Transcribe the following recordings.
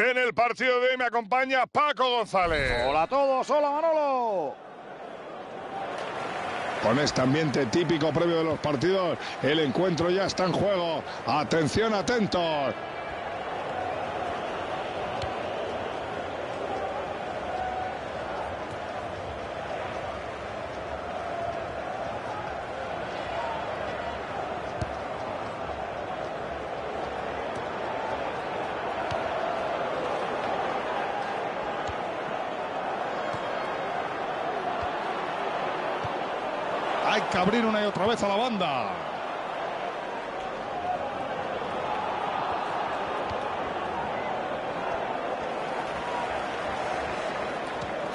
En el partido de hoy me acompaña Paco González. Hola a todos, hola Manolo. Con este ambiente típico previo de los partidos, el encuentro ya está en juego. Atención, atentos. Que abrir una y otra vez a la banda.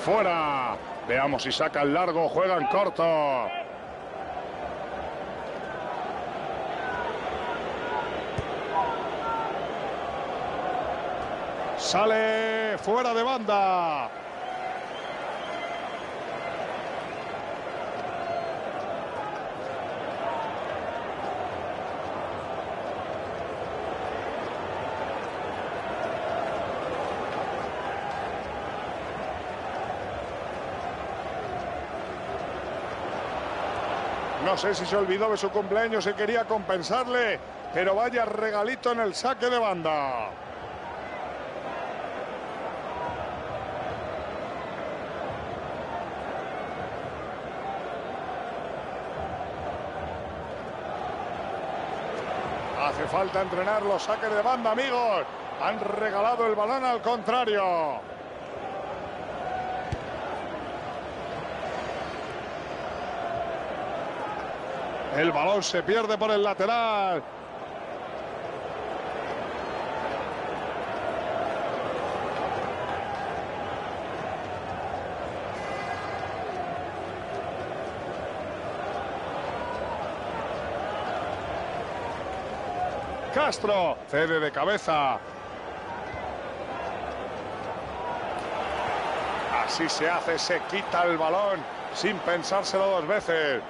Fuera. Veamos si saca el largo, juega en corto. Sale fuera de banda. No sé si se olvidó de su cumpleaños y quería compensarle, pero vaya regalito en el saque de banda. Hace falta entrenar los saques de banda, amigos. Han regalado el balón al contrario. El balón se pierde por el lateral. Castro cede de cabeza. Así se hace, se quita el balón sin pensárselo dos veces.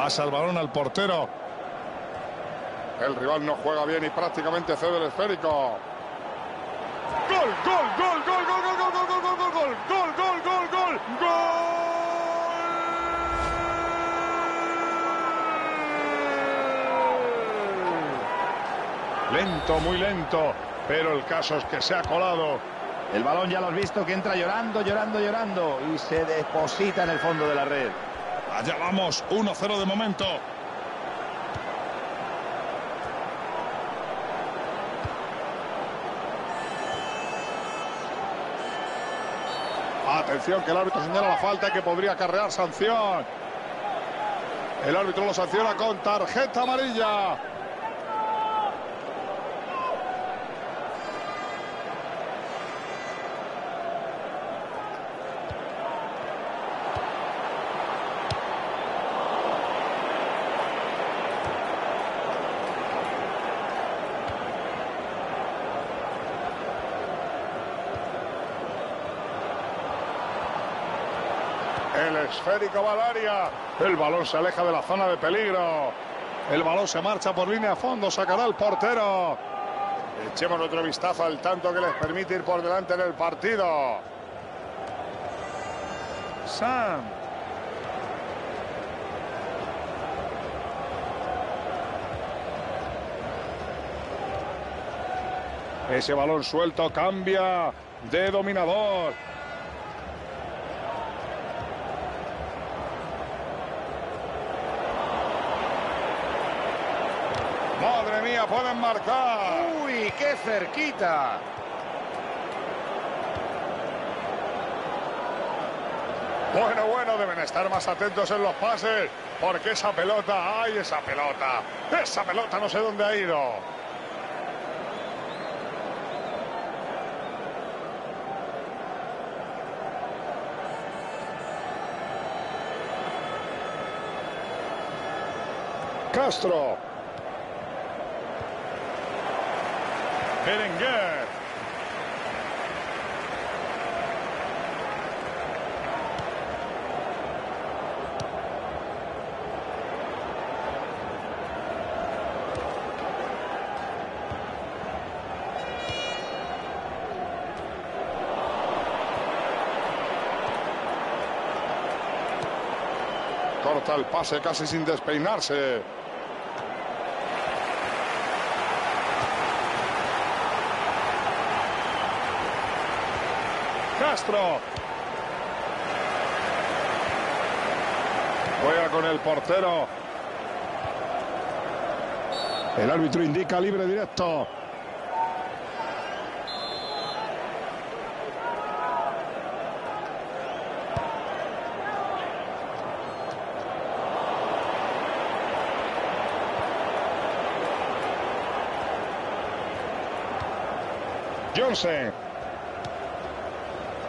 Pasa el balón al portero. El rival no juega bien y prácticamente cede el esférico. ¡Gol, gol, gol, gol, gol, gol, gol, gol, gol, gol, gol, gol, gol, gol, gol, gol! Lento, muy lento, pero el caso es que se ha colado. El balón ya lo has visto que entra llorando, llorando, llorando y se deposita en el fondo de la red. Allá vamos, 1-0 de momento. Atención que el árbitro señala la falta que podría acarrear sanción. El árbitro lo sanciona con tarjeta amarilla. El esférico va. El balón se aleja de la zona de peligro. El balón se marcha por línea a fondo. Sacará el portero. Echemos otro vistazo al tanto que les permite ir por delante en el partido. Sam. Ese balón suelto cambia de dominador. Marcar. ¡Uy, qué cerquita! Bueno, bueno, deben estar más atentos en los pases, porque esa pelota, ¡ay, esa pelota! Esa pelota no sé dónde ha ido. Castro. Berenguer. Corta el pase casi sin despeinarse. Castro. Juega con el portero. El árbitro indica libre directo. Johnson.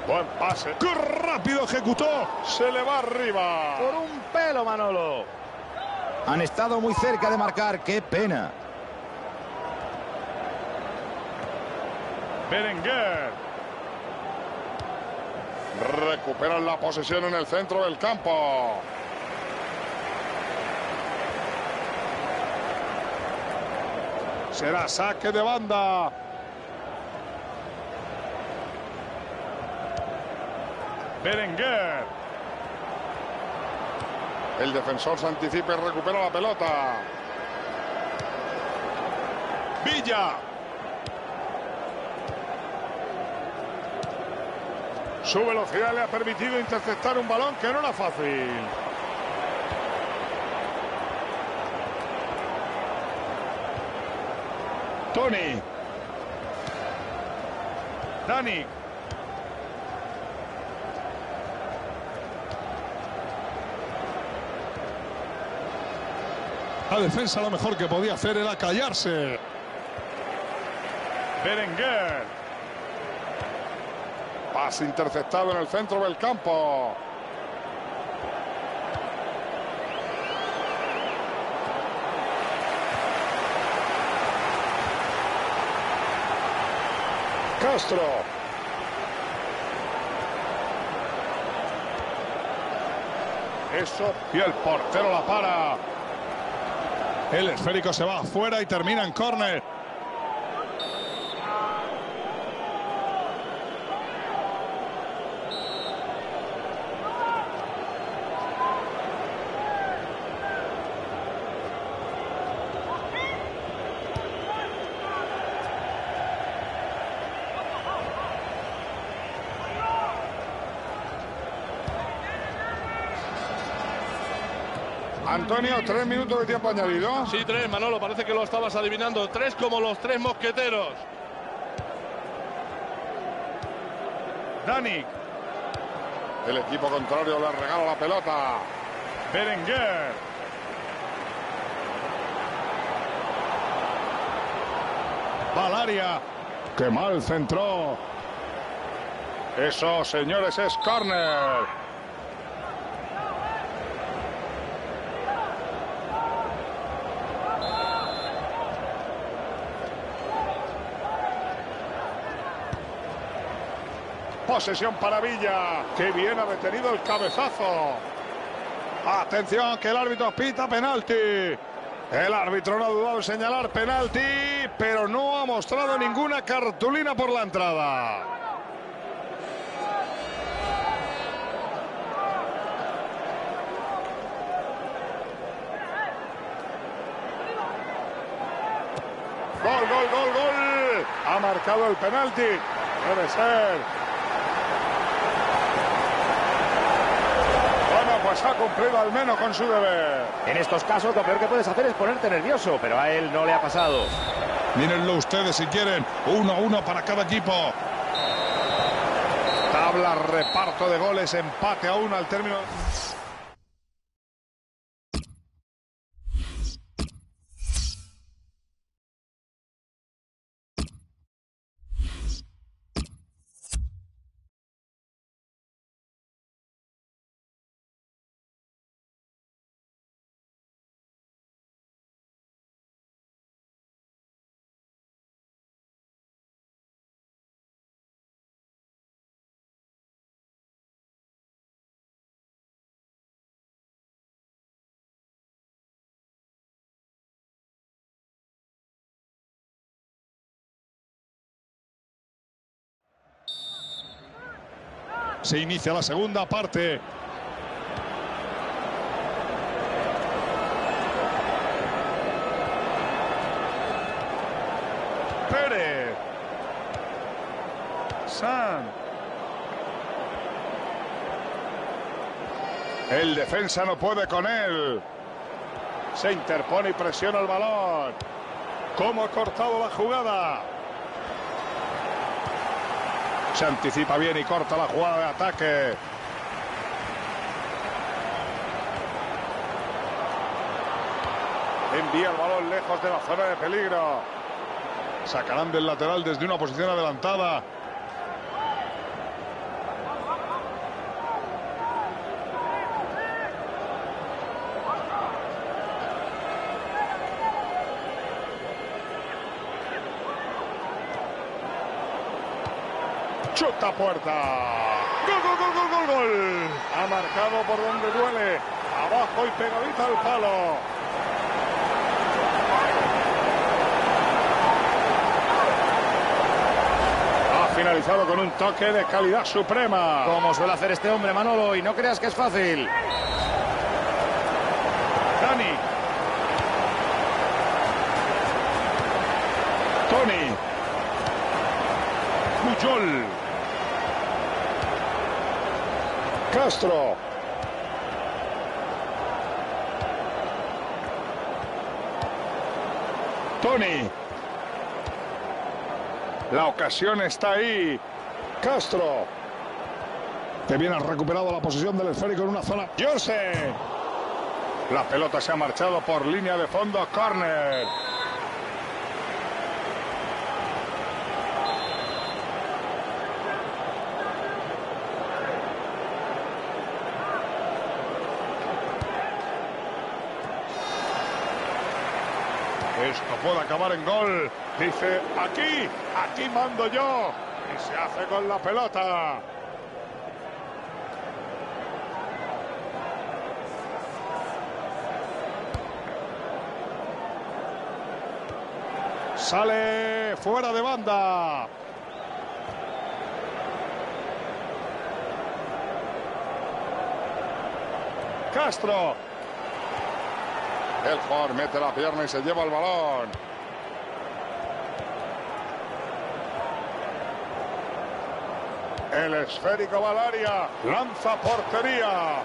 Buen pase. ¡Qué rápido ejecutó! Se le va arriba. Por un pelo, Manolo. Han estado muy cerca de marcar. ¡Qué pena! Berenguer. Recuperan la posesión en el centro del campo. Será saque de banda. Berenguer. El defensor se anticipa y recupera la pelota. Villa. Su velocidad le ha permitido interceptar un balón que no era fácil. Tony. Dani. Defensa lo mejor que podía hacer era callarse. Berenguer. Pase interceptado en el centro del campo. Castro. Eso. Y el portero la para. El esférico se va afuera y termina en córner. Antonio, tres minutos de tiempo añadido. Sí, tres, Manolo, parece que lo estabas adivinando. Tres como los tres mosqueteros. Dani. El equipo contrario le regala la pelota. Berenguer. Valaria. Qué mal centró. Eso, señores, es córner. Posesión para Villa. Qué bien ha detenido el cabezazo. Atención, que el árbitro pita penalti. El árbitro no ha dudado en señalar penalti, pero no ha mostrado ninguna cartulina por la entrada. Gol, gol, gol, gol. Ha marcado el penalti. Debe ser pues ha cumplido al menos con su deber. En estos casos lo peor que puedes hacer es ponerte nervioso, pero a él no le ha pasado. Mírenlo ustedes si quieren. Uno a uno para cada equipo. Tabla, reparto de goles, empate a uno al término. Se inicia la segunda parte. Pérez. San. El defensa no puede con él. Se interpone y presiona el balón. ¿Cómo ha cortado la jugada? Se anticipa bien y corta la jugada de ataque. Envía el balón lejos de la zona de peligro. Sacarán del lateral desde una posición adelantada. Chuta puerta. Gol, gol, gol, gol, gol, gol. Ha marcado por donde duele. Abajo y pegadita al palo. Ha finalizado con un toque de calidad suprema. Como suele hacer este hombre, Manolo, y no creas que es fácil. Dani. Tony. Puyol. Castro. Tony. La ocasión está ahí. Castro. Que bien ha recuperado la posición del esférico en una zona. Jose. La pelota se ha marchado por línea de fondo. Corner. Esto puede acabar en gol. Dice, aquí, aquí mando yo. Y se hace con la pelota. Sale fuera de banda. Castro. El jugador mete la pierna y se lleva el balón. El esférico Valaria lanza portería.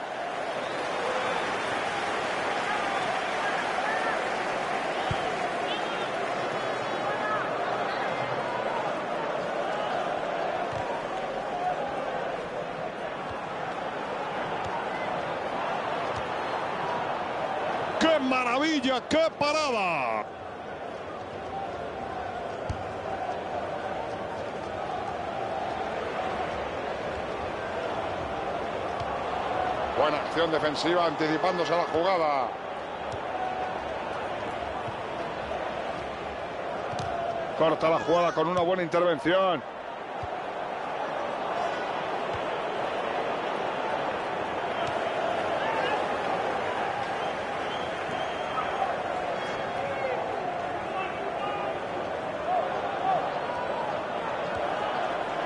¡Qué maravilla! ¡Qué parada! Buena acción defensiva anticipándose a la jugada. Corta la jugada con una buena intervención.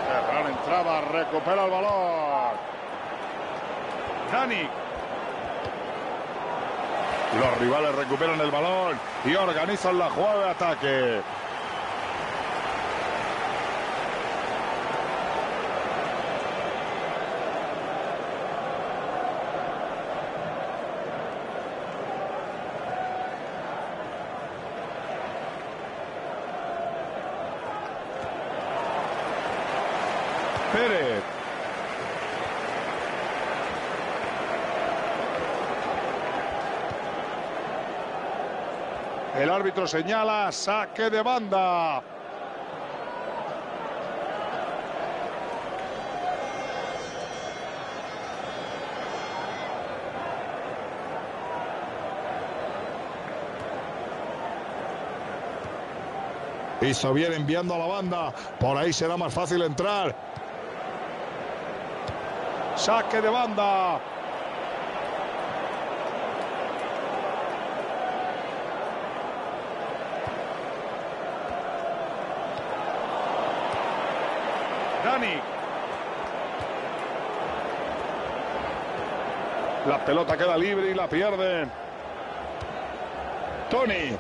Qué gran entrada, recupera el balón. Dani. Los rivales recuperan el balón y organizan la jugada de ataque. Pérez. El árbitro señala saque de banda. Hizo bien enviando a la banda. Por ahí será más fácil entrar. Saque de banda. La pelota queda libre y la pierde. Tony.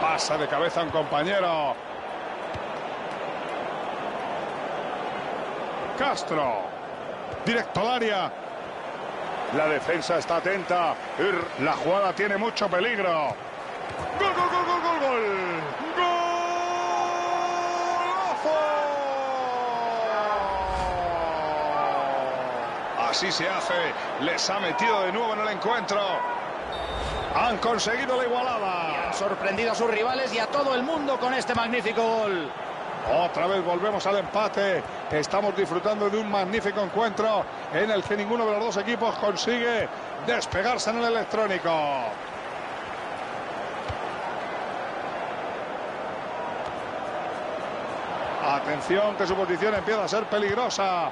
Pasa de cabeza un compañero. Castro. Directo al área. La defensa está atenta. La jugada tiene mucho peligro. ¡Gol, gol, gol, gol, gol, gol! ¡Golazo! Así se hace. Les ha metido de nuevo en el encuentro. Han conseguido la igualada. Sorprendido a sus rivales y a todo el mundo con este magnífico gol. Otra vez volvemos al empate. Estamos disfrutando de un magnífico encuentro en el que ninguno de los dos equipos consigue despegarse en el electrónico. Atención que su posición empieza a ser peligrosa.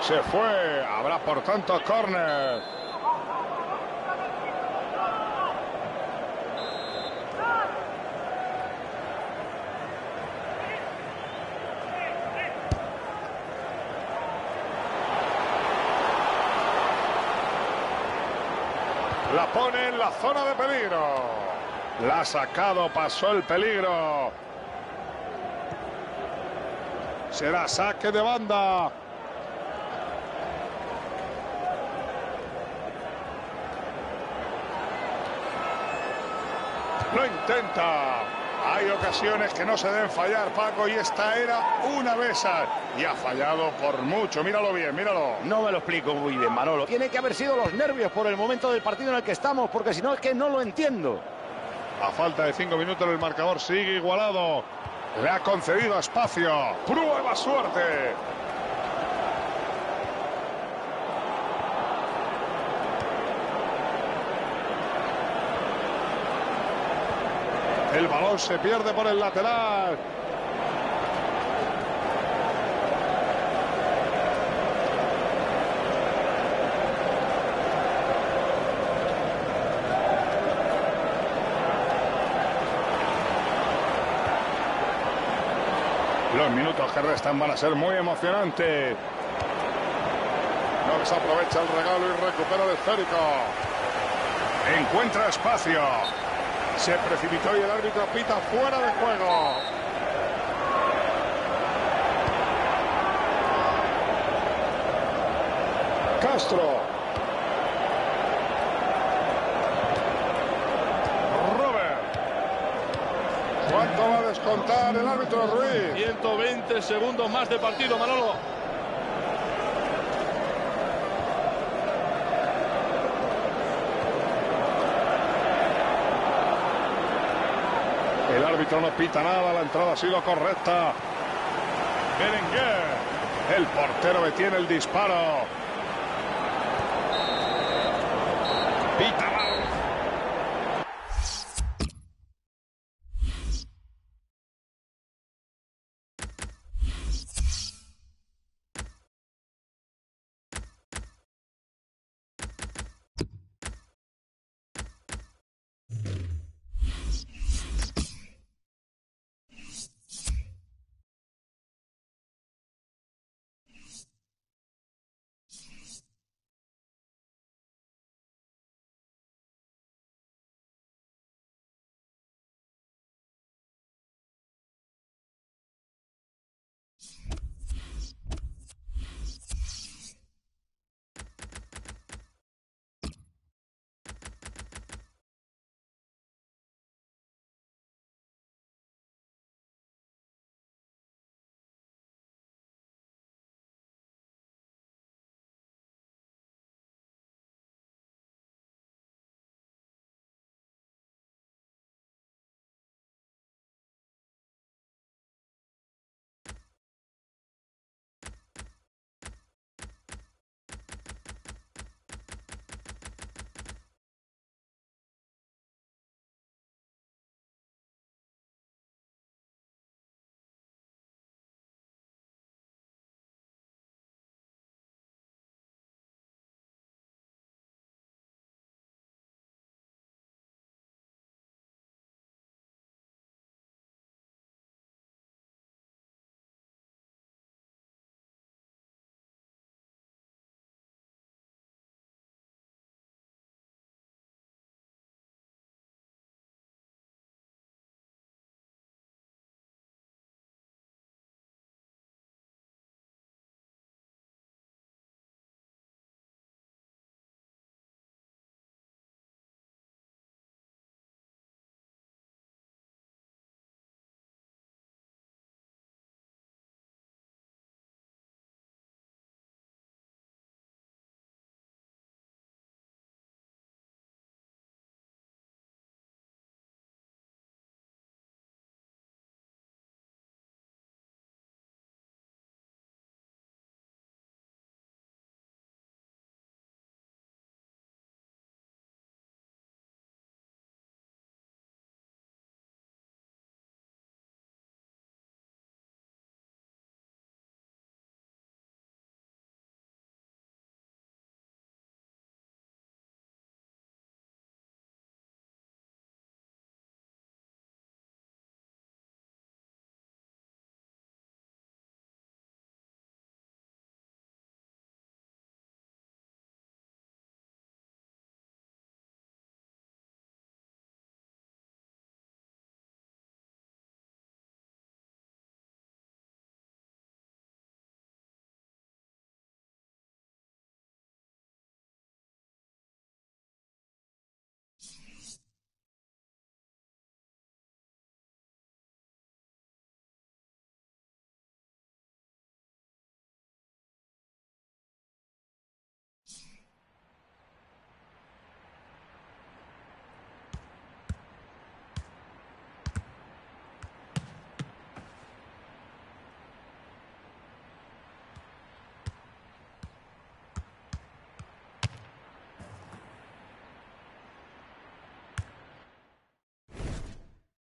Se fue. Habrá por tanto córner. Pone en la zona de peligro. La ha sacado, pasó el peligro. Será saque de banda. Lo intenta. Hay ocasiones que no se deben fallar, Paco, y esta era una de esas. Y ha fallado por mucho. Míralo bien, míralo. No me lo explico muy bien, Manolo. Tiene que haber sido los nervios por el momento del partido en el que estamos, porque si no es que no lo entiendo. A falta de cinco minutos el marcador sigue igualado. Le ha concedido espacio. Prueba suerte. El balón se pierde por el lateral. Minutos que restan van a ser muy emocionantes. No se aprovecha el regalo y recupera el esférico. Encuentra espacio. Se precipitó y el árbitro pita fuera de juego. Castro. Robert. ¿Cuánto va a descontar el árbitro Ruiz? 120 segundos más de partido, Manolo. El árbitro no pita nada, la entrada ha sido correcta. Berenguer. El portero detiene el disparo.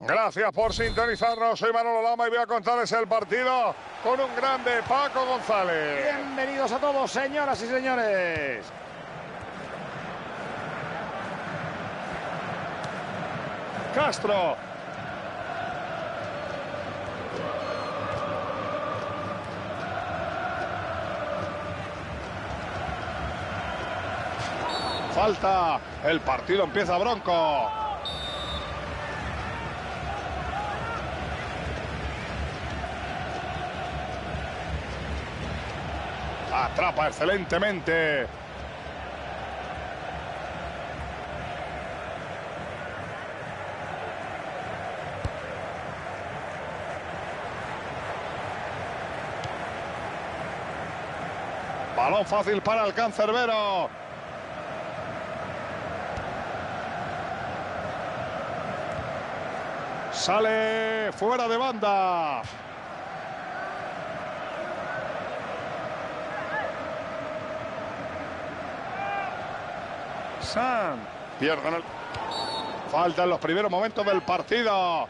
Gracias por sintonizarnos. Soy Manolo Lama y voy a contarles el partido con un grande Paco González. Bienvenidos a todos, señoras y señores. Castro. Falta. El partido empieza bronco. Atrapa excelentemente. Balón fácil para el cancerbero. Sale fuera de banda. San. Pierden el... Falta en los primeros momentos del partido.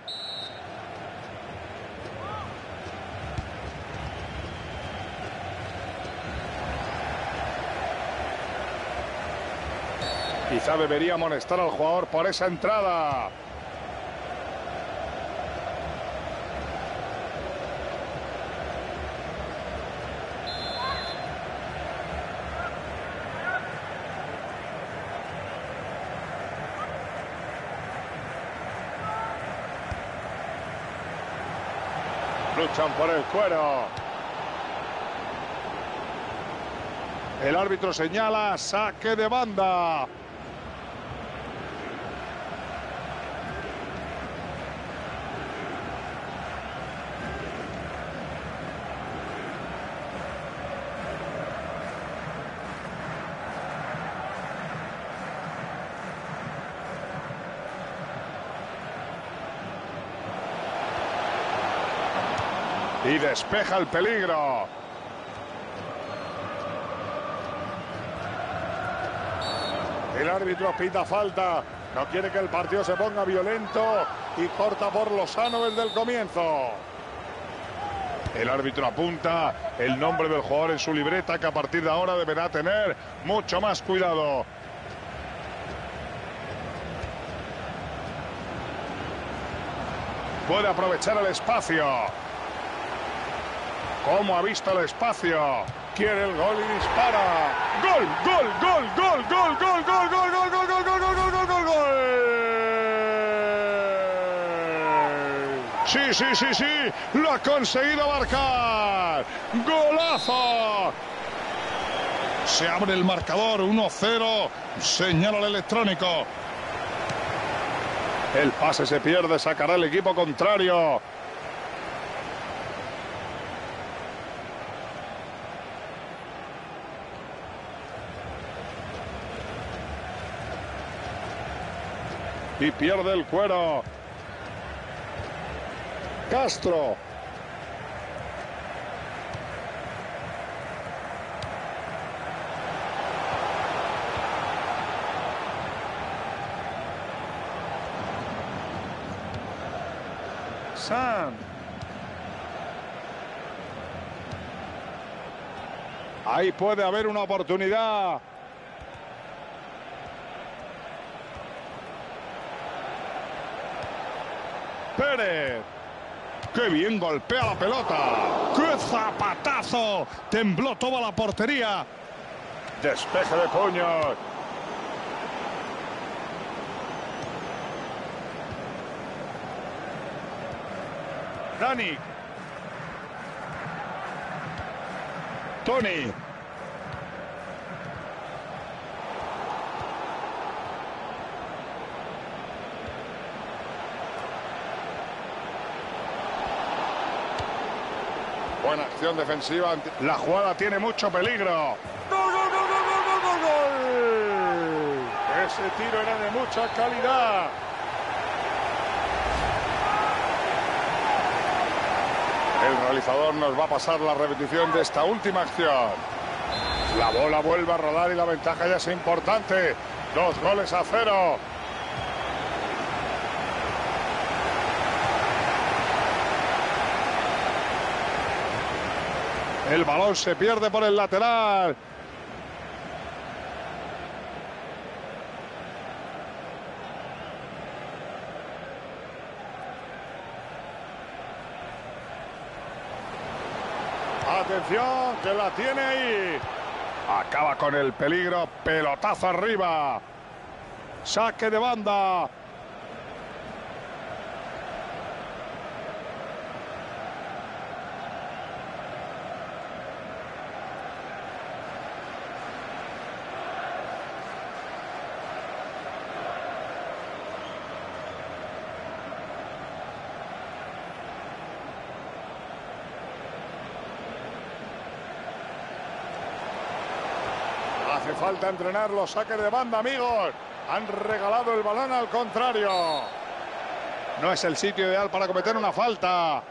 Quizá debería amonestar al jugador por esa entrada. Luchan por el cuero. El árbitro señala saque de banda. Y despeja el peligro. El árbitro pita falta. No quiere que el partido se ponga violento y corta por Lozano desde el comienzo. El árbitro apunta el nombre del jugador en su libreta que a partir de ahora deberá tener mucho más cuidado. Puede aprovechar el espacio. ¿Cómo ha visto el espacio? Quiere el gol y dispara. ¡Gol, gol, gol, gol, gol, gol, gol, gol, gol, gol, gol, gol, gol, gol, gol, gol! Sí, sí, sí, sí. Lo ha conseguido marcar. ¡Golazo! Se abre el marcador 1-0. Señala el electrónico. El pase se pierde, sacará el equipo contrario. Y pierde el cuero. Castro. San. Ahí puede haber una oportunidad. ¡Qué bien golpea la pelota! ¡Qué zapatazo! Tembló toda la portería. Despeje de puño. Dani. Tony. Buena acción defensiva. La jugada tiene mucho peligro. ¡Gol, gol, gol, gol, gol, gol, gol! Ese tiro era de mucha calidad. El realizador nos va a pasar la repetición de esta última acción. La bola vuelve a rodar y la ventaja ya es importante. Dos goles a cero. El balón se pierde por el lateral. Atención, que la tiene ahí. Acaba con el peligro, pelotazo arriba. Saque de banda. Hace falta entrenar los saques de banda, amigos. Han regalado el balón al contrario. No es el sitio ideal para cometer una falta.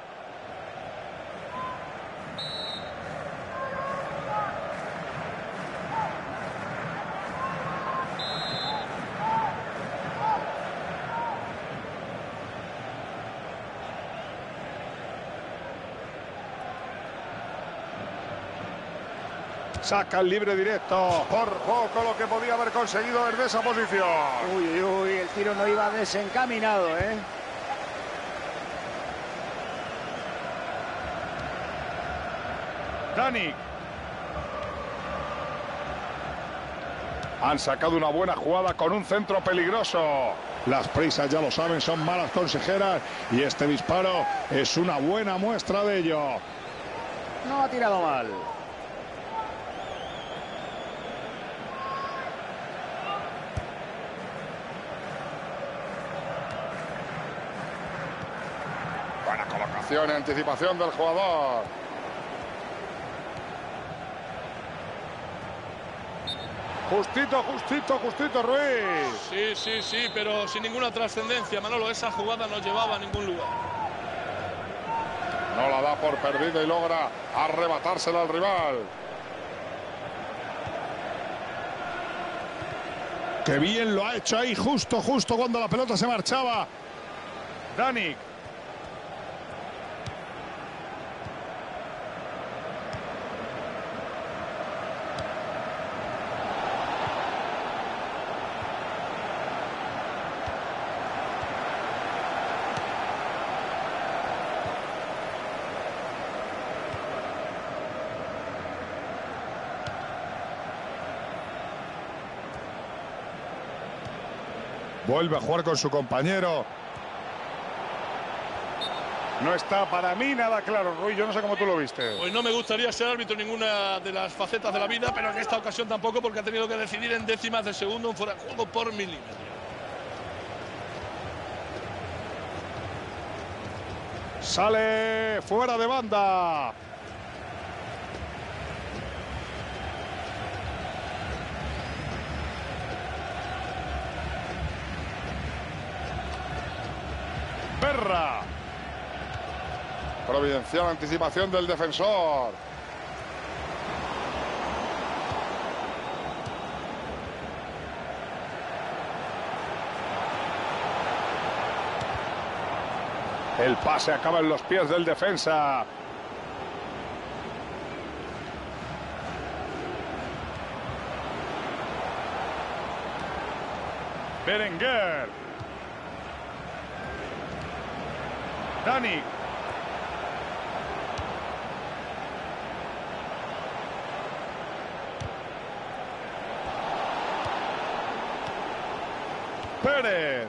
Saca el libre directo. Por poco lo que podía haber conseguido desde esa posición. Uy, uy, uy, el tiro no iba desencaminado, ¿eh? Dani. Han sacado una buena jugada con un centro peligroso. Las prisas, ya lo saben, son malas consejeras y este disparo es una buena muestra de ello. No ha tirado mal. Buena colocación y anticipación del jugador. Justito, justito, justito Ruiz. Sí, sí, sí, pero sin ninguna trascendencia, Manolo. Esa jugada no llevaba a ningún lugar. No la da por perdida y logra arrebatársela al rival. Qué bien lo ha hecho ahí, justo, justo cuando la pelota se marchaba. Dani. Vuelve a jugar con su compañero. No está para mí nada claro, Rui. Yo no sé cómo tú lo viste. Pues no me gustaría ser árbitro en ninguna de las facetas de la vida, pero en esta ocasión tampoco, porque ha tenido que decidir en décimas de segundo un fuera de juego por milímetro. Sale fuera de banda. Berra. Providencial anticipación del defensor. El pase acaba en los pies del defensa. Berenguer. Dani. Pérez.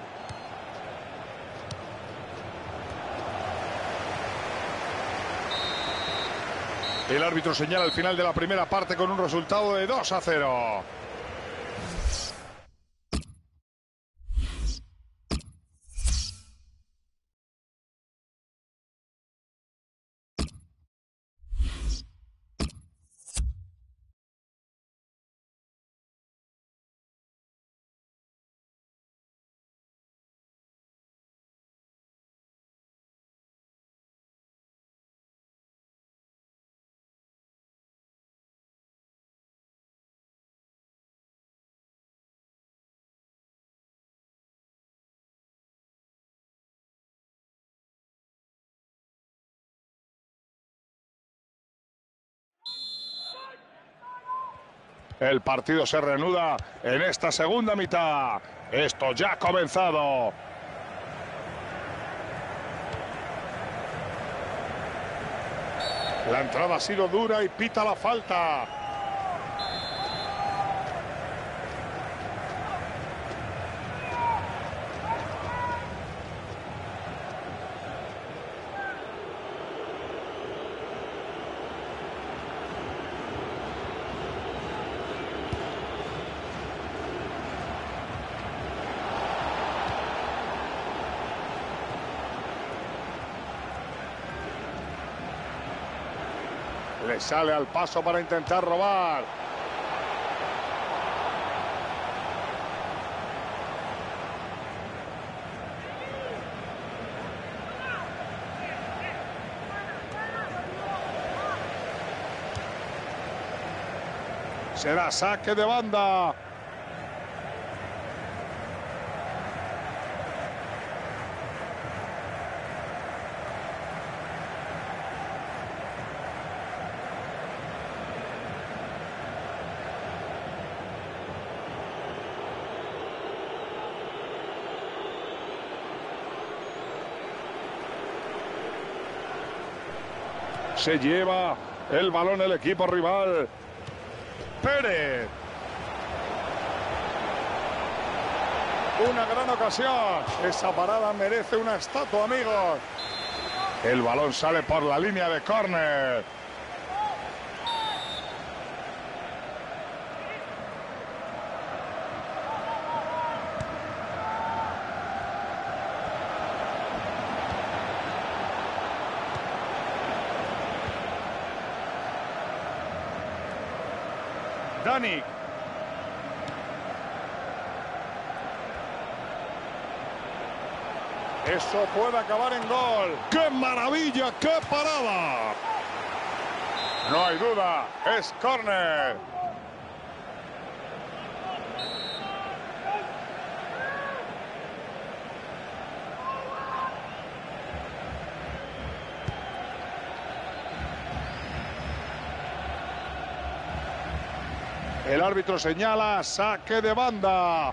El árbitro señala el final de la primera parte con un resultado de 2 a 0. El partido se reanuda en esta segunda mitad. Esto ya ha comenzado. La entrada ha sido dura y pita la falta. Le sale al paso para intentar robar. Será saque de banda. Se lleva el balón el equipo rival. Pérez. Una gran ocasión. Esa parada merece una estatua, amigos. El balón sale por la línea de córner. Dani. Eso puede acabar en gol. ¡Qué maravilla! ¡Qué parada! No hay duda, es córner. El árbitro señala saque de banda.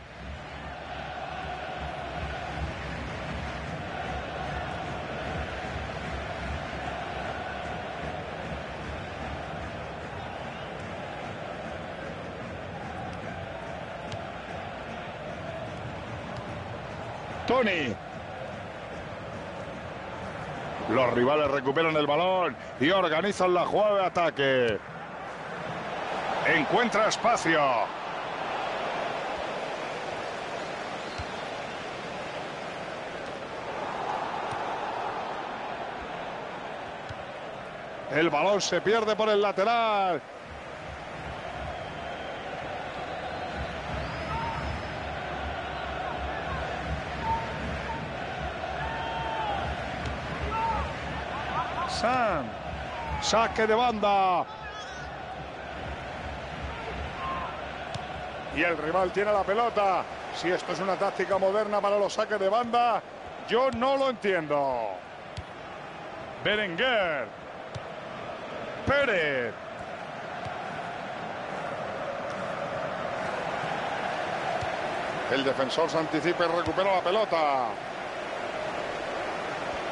Tony. Los rivales recuperan el balón y organizan la jugada de ataque. Encuentra espacio. El balón se pierde por el lateral. Sam. Saque de banda. Y el rival tiene la pelota. Si esto es una táctica moderna para los saques de banda, yo no lo entiendo. Berenguer. Pérez. El defensor se anticipa y recupera la pelota.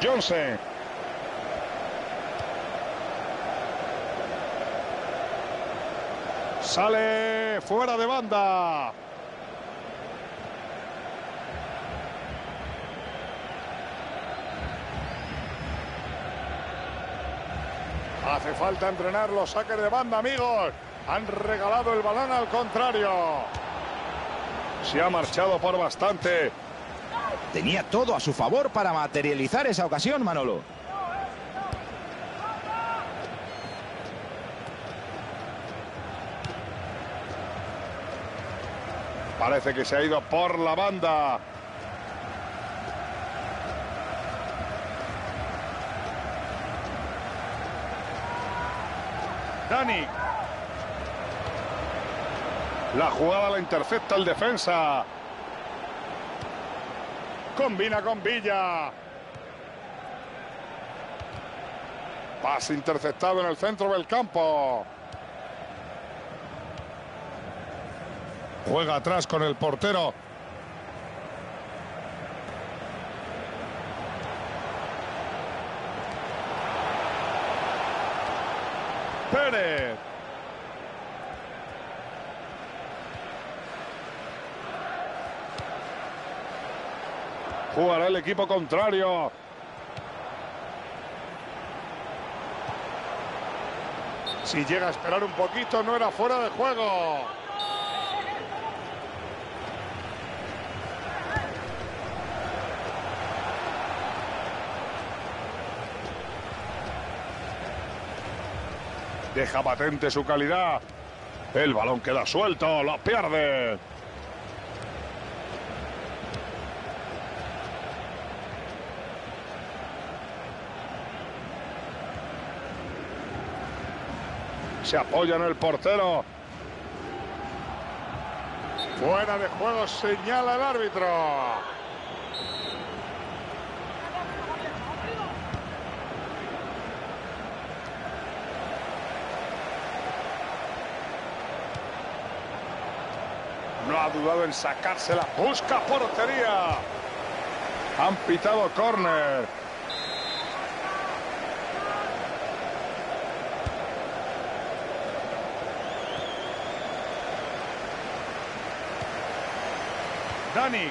Johnson. Sale fuera de banda. Hace falta entrenar los saques de banda, amigos. Han regalado el balón al contrario. Se ha marchado por bastante. Tenía todo a su favor para materializar esa ocasión, Manolo. Parece que se ha ido por la banda. Dani. La jugada la intercepta el defensa. Combina con Villa. Pase interceptado en el centro del campo. Juega atrás con el portero. Pérez. Jugará el equipo contrario. Si llega a esperar un poquito, no era fuera de juego. Deja patente su calidad. El balón queda suelto, lo pierde. Se apoya en el portero. Fuera de juego señala el árbitro. No ha dudado en sacársela. Busca portería. Han pitado córner. Dani.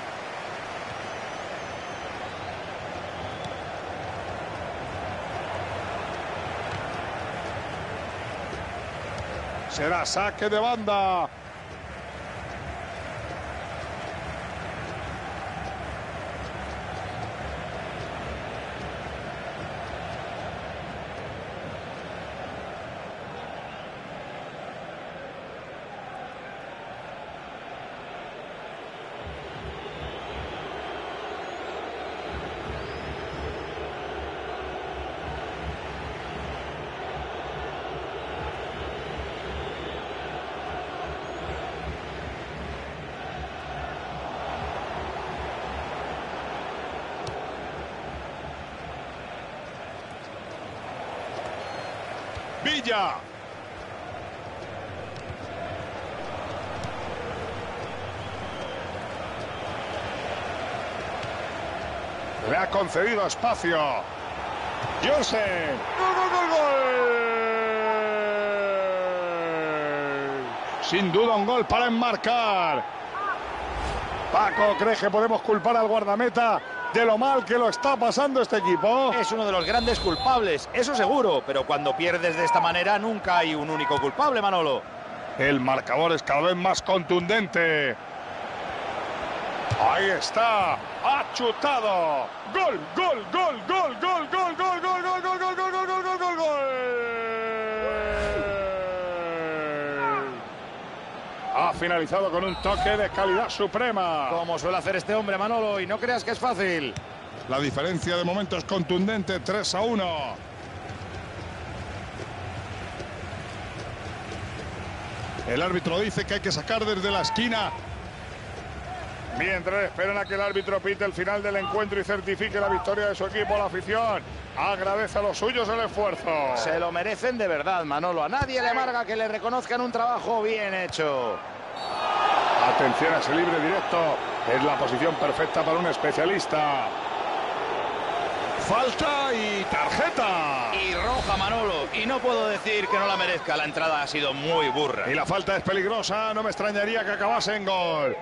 Será saque de banda. Le ha concedido espacio. Jose. ¡Gol, gol, gol, gol! Sin duda un gol para enmarcar. Paco, ¿crees que podemos culpar al guardameta de lo mal que lo está pasando este equipo? Es uno de los grandes culpables, eso seguro, pero cuando pierdes de esta manera nunca hay un único culpable, Manolo. El marcador es cada vez más contundente. Ahí está. Ha chutado. Gol, gol, gol, gol, gol, gol, finalizado con un toque de calidad suprema. Como suele hacer este hombre, Manolo, y no creas que es fácil. La diferencia de momento es contundente, 3 a 1. El árbitro dice que hay que sacar desde la esquina. Mientras esperan a que el árbitro pite el final del encuentro y certifique la victoria de su equipo, la afición agradece a los suyos el esfuerzo. Se lo merecen de verdad, Manolo. A nadie le amarga que le reconozcan un trabajo bien hecho. Atención a ese libre directo. Es la posición perfecta para un especialista. Falta y tarjeta. Y roja, Manolo. Y no puedo decir que no la merezca. La entrada ha sido muy burra. Y la falta es peligrosa. No me extrañaría que acabase en gol.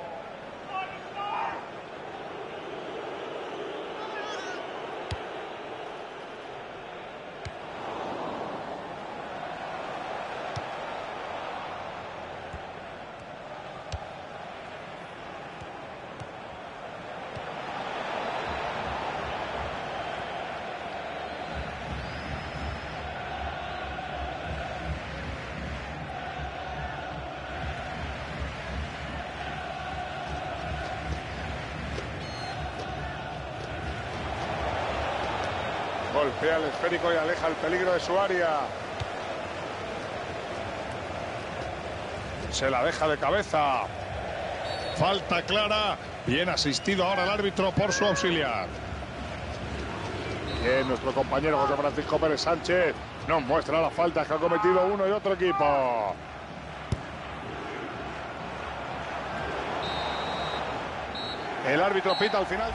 El esférico y aleja el peligro de su área. Se la deja de cabeza. Falta clara. Bien asistido ahora el árbitro por su auxiliar. Bien, nuestro compañero José Francisco Pérez Sánchez nos muestra las faltas que ha cometido uno y otro equipo. El árbitro pita al final.